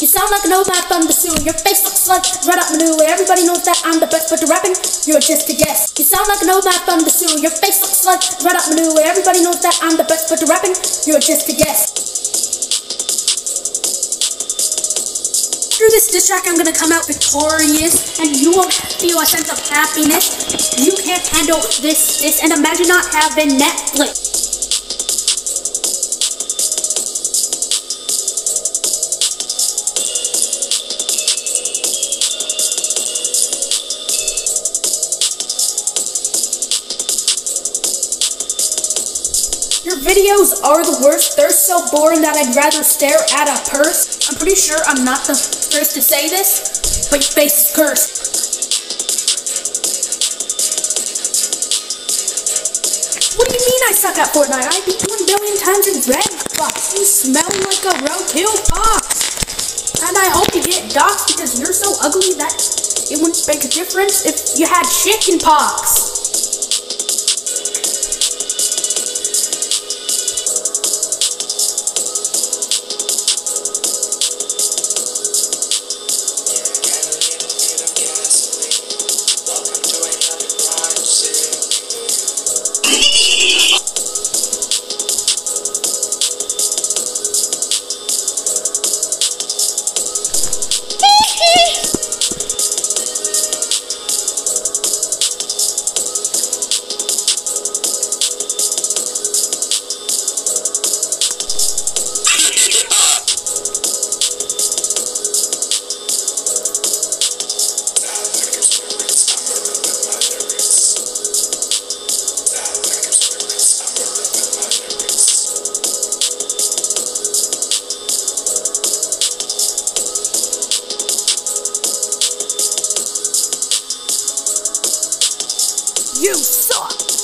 You sound like an old man thunder sewer. Your face looks like red up manure. Everybody knows that I'm the best, but to rapping, you're just a guess. You sound like an old man thunder sewer. Your face looks like red up manure. Everybody knows that I'm the best, but to rapping, you're just a guess. Through this diss track, I'm gonna come out victorious, and you won't feel a sense of happiness. You can't handle this, this, and imagine not having Netflix. Your videos are the worst. They're so boring that I'd rather stare at a purse. I'm pretty sure I'm not the first to say this, but your face is cursed. What do you mean I suck at Fortnite? I beat you a million times in Roblox. You smell like a roadkill fox. And I hope you get doxxed because you're so ugly that it wouldn't make a difference if you had chicken pox. you suck.